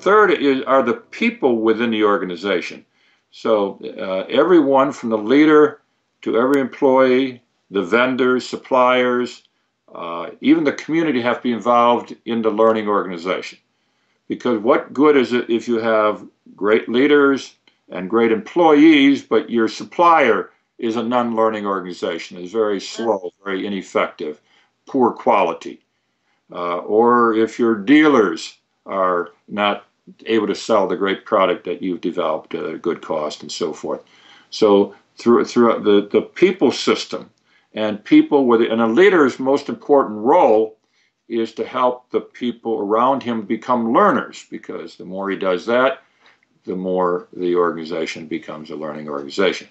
Third is, are the people within the organization. So uh, everyone from the leader to every employee, the vendors, suppliers, uh, even the community have to be involved in the learning organization. Because what good is it if you have great leaders and great employees, but your supplier is a non-learning organization, is very slow, very ineffective, poor quality. Uh, or if your dealers are not able to sell the great product that you've developed at a good cost and so forth. So through through the, the people system and people with and a leader's most important role is to help the people around him become learners because the more he does that, the more the organization becomes a learning organization.